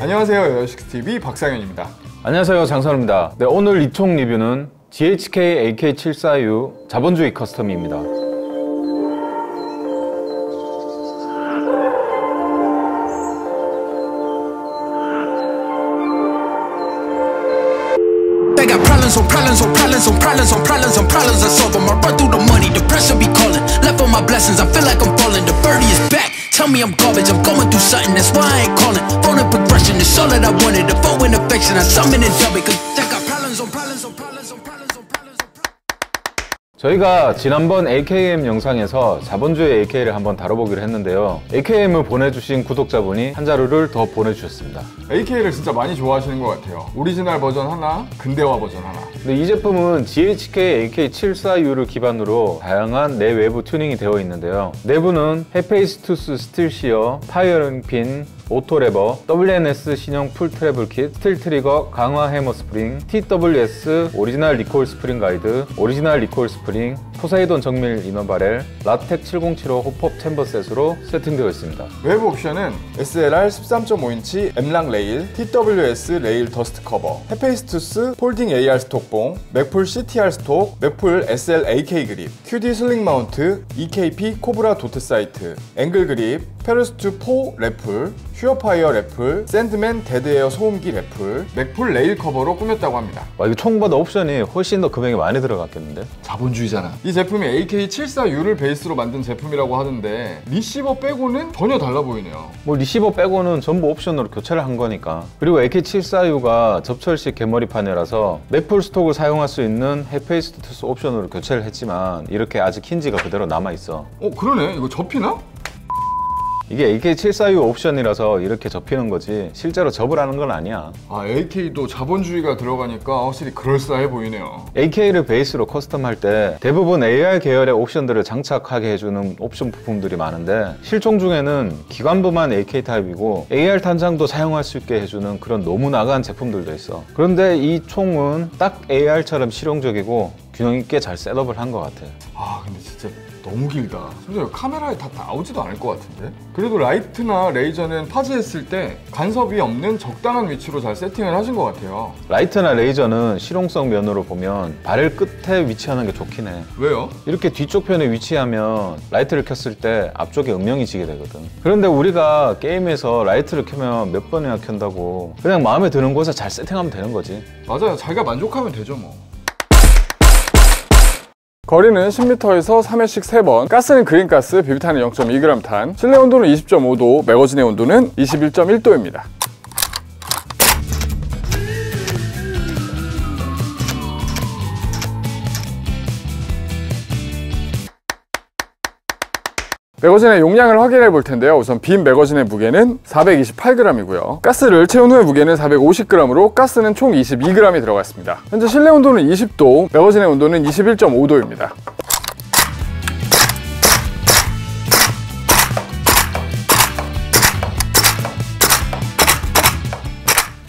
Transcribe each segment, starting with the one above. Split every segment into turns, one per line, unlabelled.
안녕하세요 여식TV 박상현입니다
안녕하세요 장선우입니다 네, 오늘 이 총 리뷰는 GHK AK742 자본주의 커스텀입니다
problems on problems on problems on problems on problems on problems. I solve them. I run through the money, the pressure be calling. Left on my blessings, I feel like I'm falling. The birdie is back. Tell me I'm garbage, I'm going through something, that's why I ain't calling. Phone and progression, it's all that I wanted. The phone and affection, I summon and dub it. Cause they got problems on problems on problems on problems
저희가 지난번 AKM 영상에서 자본주의 AK를 한번 다뤄보기로 했는데요. AKM을 보내주신 구독자분이 한 자루를 더 보내주셨습니다.
AK를 진짜 많이 좋아하시는 것 같아요. 오리지널 버전 하나, 근대화 버전 하나.
근데 이 제품은 GHK AK74U를 기반으로 다양한 내외부 튜닝이 되어 있는데요. 내부는 Hephaestus steel sear, firing pin, auto lever, WNS 신형 full travel kit, steel trigger, 강화 hammer spring, TWS 오리지널 recoil spring guide, 오리지널 recoil spring, Poseidon 정밀 inner barrel, RA-Tech 7075 hop-up chamber set으로 세팅되어 있습니다.
외부 옵션은 SLR 13.5인치 M랑 레일, TWS 레일 더스트 커버, 헤페이스투스 폴딩 AR 스톡봉, 맥풀 CTR 스톡, 맥풀 SL AK 그립, QD 슬링 마운트, EKP 코브라 도트 사이트, 앵글 그립, 페르스트 4 래플, 슈어파이어 래플, 샌드맨 데드에어 소음기 래플, 맥풀 레일 커버로 꾸몄다고 합니다.
와 이거 총보다 옵션이 훨씬 더 금액이 많이 들어갔겠는데?
자본주의잖아. 이 제품이 AK74U를 베이스로 만든 제품이라고 하는데 리시버 빼고는 전혀 달라 보이네요.
뭐 리시버 빼고는 전부 옵션으로 교체를 한 거니까 그리고 AK74U가 접철식 개머리 판이라서 Magpul stock을 사용할 수 있는 Hephaestus 옵션으로 교체를 했지만 이렇게 아직 힌지가 그대로 남아 있어
어 그러네. 이거 접히나?
이게 AK74U 옵션이라서 이렇게 접히는 거지 실제로 접으라는 건 아니야.
아 AK도 자본주의가 들어가니까 확실히 그럴싸해 보이네요.
AK를 베이스로 custom할 때 대부분 AR 계열의 옵션들을 장착하게 해주는 옵션 부품들이 많은데 실총 중에는 기관부만 AK 타입이고 AR 탄창도 사용할 수 있게 해주는 그런 너무 나간 제품들도 있어. 그런데 이 총은 딱 AR처럼 실용적이고 균형 있게 잘 setup을 한 것 같아.
아 근데 진짜 너무 길다. 심지어 카메라에 다 나오지도 않을 것 같은데? 그래도 라이트나 레이저는 파지했을 때 간섭이 없는 적당한 위치로 잘 세팅을 하신 것 같아요.
라이트나 레이저는 실용성 면으로 보면 바렐 끝에 위치하는 게 좋긴 해
왜요?
이렇게 뒤쪽 편에 위치하면 라이트를 켰을 때 앞쪽에 음영이 지게 되거든 그런데 우리가 게임에서 라이트를 켜면 몇 번이나 켠다고 그냥 마음에 드는 곳에 잘 세팅하면 되는 거지
맞아요. 자기가 만족하면 되죠 뭐. 거리는 10m에서 3회씩 3번, 가스는 green gas, 비비탄은 0.2g 탄, 실내 온도는 20.5도, 매거진의 온도는 21.1도입니다. 매거진의 용량을 확인해 볼 텐데요. 우선 빈 매거진의 무게는 428g이고요. 가스를 채운 후의 무게는 450g으로 가스는 총 22g이 들어가 있습니다. 현재 실내 온도는 20도, 매거진의 온도는 21.5도입니다.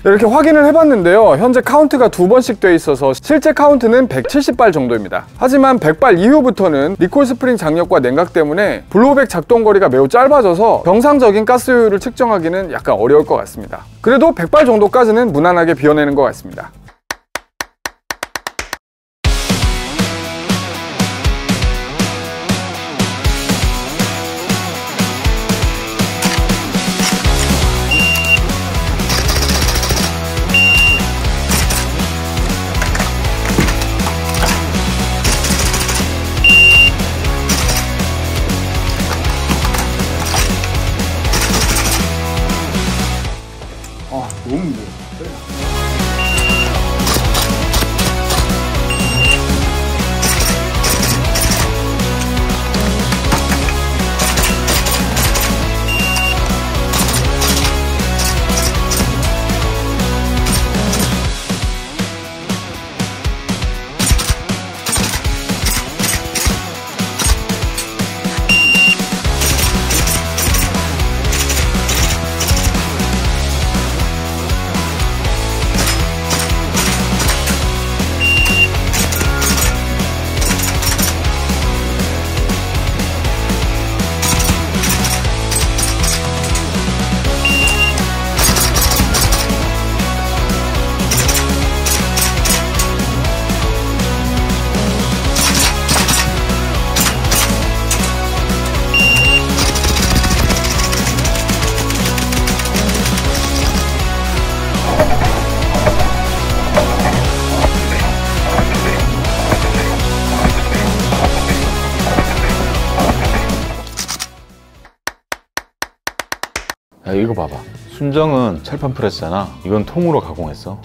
이렇게 확인을 해봤는데요. 현재 카운트가 두 번씩 돼 있어서 실제 카운트는 170발 정도입니다. 하지만 100발 이후부터는 recoil 스프링 장력과 냉각 때문에 blowback 작동 거리가 매우 짧아져서 정상적인 가스효율을 측정하기는 약간 어려울 것 같습니다. 그래도 100발 정도까지는 무난하게 비워내는 것 같습니다.
야 이거 봐봐 순정은 철판 프레스잖아 이건 통으로 가공했어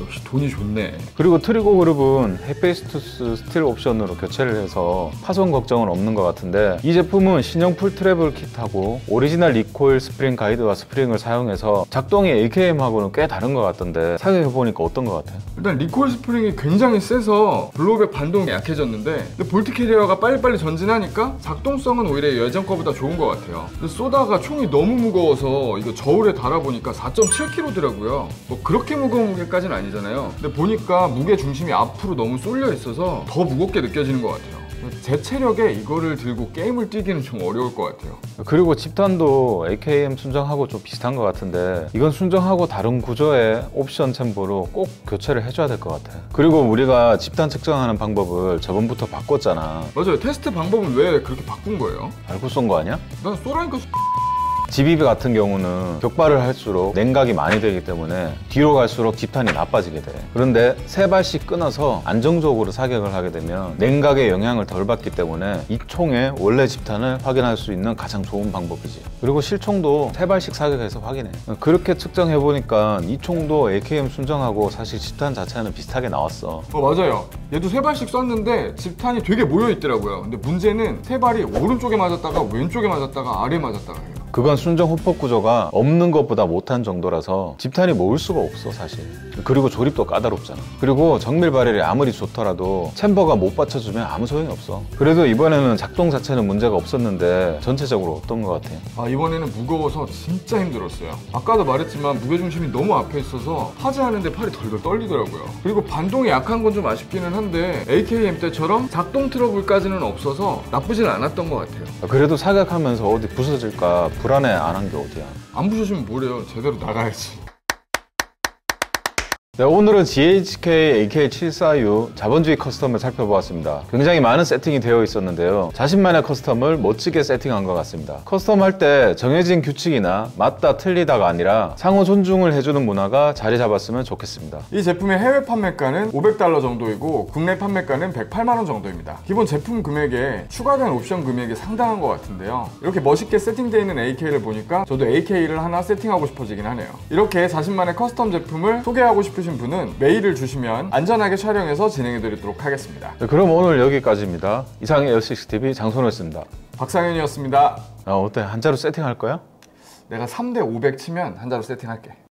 역시 돈이 좋네.
그리고 trigger 그룹은 헤페이스투스 스틸 옵션으로 교체를 해서 파손 걱정은 없는 것 같은데 이 제품은 신형 full travel kit하고 오리지널 recoil 스프링 가이드와 스프링을 사용해서 작동이 AKM하고는 꽤 다른 것 같던데 사용해보니까 어떤 것 같아?
일단 recoil 스프링이 굉장히 세서 blowback 반동이 약해졌는데 근데 볼트 캐리어가 빨리빨리 전진하니까 작동성은 오히려 예전 거보다 좋은 것 같아요. 근데 쏘다가 총이 너무 무거워서 이거 저울에 달아보니까 4.7kg더라고요. 뭐 그렇게 무거운 무게까지는 아니잖아요. 근데 보니까 무게 중심이 앞으로 너무 쏠려 있어서 더 무겁게 느껴지는 것 같아요. 제 체력에 이거를 들고 게임을 뛰기는 좀 어려울 것 같아요.
그리고 집탄도 AKM 순정하고 좀 비슷한 것 같은데 이건 순정하고 다른 구조의 옵션 챔버로 꼭 교체를 해줘야 될 것 같아 그리고 우리가 집탄 측정하는 방법을 저번부터 바꿨잖아
맞아요. 테스트 방법은 왜 그렇게 바꾼 거예요?
알고 쏜 거 아니야?
난 쏘라니까
GBB 같은 경우는 격발을 할수록 냉각이 많이 되기 때문에 뒤로 갈수록 집탄이 나빠지게 돼. 그런데 세 발씩 끊어서 안정적으로 사격을 하게 되면 냉각의 영향을 덜 받기 때문에 이 총의 원래 집탄을 확인할 수 있는 가장 좋은 방법이지. 그리고 실총도 세 발씩 사격해서 확인해. 그렇게 측정해 보니까 이 총도 AKM 순정하고 사실 집탄 자체는 비슷하게 나왔어.
어 맞아요. 얘도 세 발씩 쐈는데 집탄이 되게 모여 있더라고요. 근데 문제는 세 발이 오른쪽에 맞았다가 왼쪽에 맞았다가 아래 맞았다가 해요.
그건 순정 후폭 구조가 없는 것보다 못한 정도라서 집탄이 모을 수가 없어 사실 그리고 조립도 까다롭잖아 그리고 정밀 발열이 아무리 좋더라도 챔버가 못 받쳐주면 아무 소용이 없어 그래도 이번에는 작동 자체는 문제가 없었는데 전체적으로 어떤 것 같아?
아 이번에는 무거워서 진짜 힘들었어요. 아까도 말했지만 무게 중심이 너무 앞에 있어서 파지하는데 팔이 덜덜 떨리더라고요. 그리고 반동이 약한 건 좀 아쉽기는 한데 AKM 때처럼 작동 트러블까지는 없어서 나쁘진 않았던 것 같아요.
그래도 사격하면서 어디 부서질까 불안해 안 한 게 어디야
안 부서지면 뭐해요? 제대로 나가야지.
네, 오늘은 GHK AK74U 자본주의 custom을 살펴보았습니다. 굉장히 많은 세팅이 되어 있었는데요. 자신만의 custom을 멋지게 세팅한 것 같습니다. custom 할 때 정해진 규칙이나 맞다 틀리다가 아니라 상호 존중을 해주는 문화가 자리 잡았으면 좋겠습니다.
이 제품의 해외 판매가는 500달러 정도이고 국내 판매가는 108만 원 정도입니다. 기본 제품 금액에 추가된 옵션 금액이 상당한 것 같은데요. 이렇게 멋있게 세팅되어 있는 AK를 보니까 저도 AK를 하나 세팅하고 싶어지긴 하네요. 이렇게 자신만의 custom 제품을 소개하고 싶으신 분은 메일을 주시면 안전하게 촬영해서 진행해 드리도록 하겠습니다.
네, 그럼 오늘 여기까지입니다. 이상의 에어식스TV 장선호였습니다.
박상현이었습니다.
아, 어때? 한 자루 세팅할 거야?
내가 3대 500 치면 한자로 세팅할게.